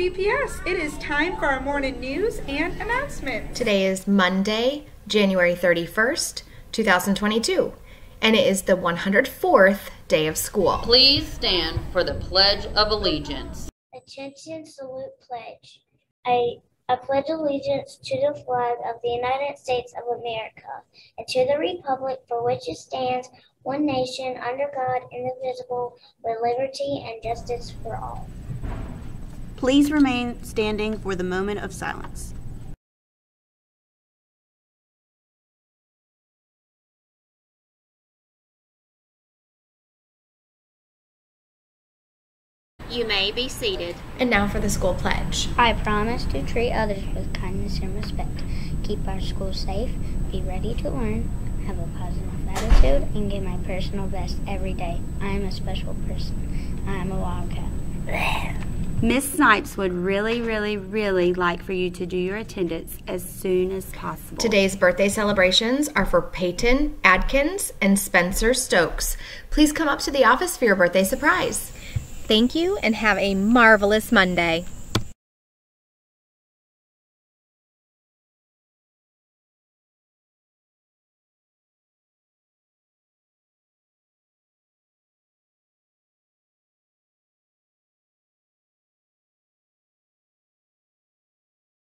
WBPS. It is time for our morning news and announcement. Today is Monday, January 31st, 2022, and it is the 104th day of school. Please stand for the Pledge of Allegiance. Attention, salute, pledge. I, I pledge allegiance to the flag of the United States of America and to the republic for which it stands, one nation, under God, indivisible, with liberty and justice for all. Please remain standing for the moment of silence. You may be seated. And now for the school pledge. I promise to treat others with kindness and respect, keep our school safe, be ready to learn, have a positive attitude, and give my personal best every day. I am a special person. I am a wildcat. Miss Snipes would really, really, really like for you to do your attendance as soon as possible. Today's birthday celebrations are for Peyton Adkins and Spencer Stokes. Please come up to the office for your birthday surprise. Thank you and have a marvelous Monday.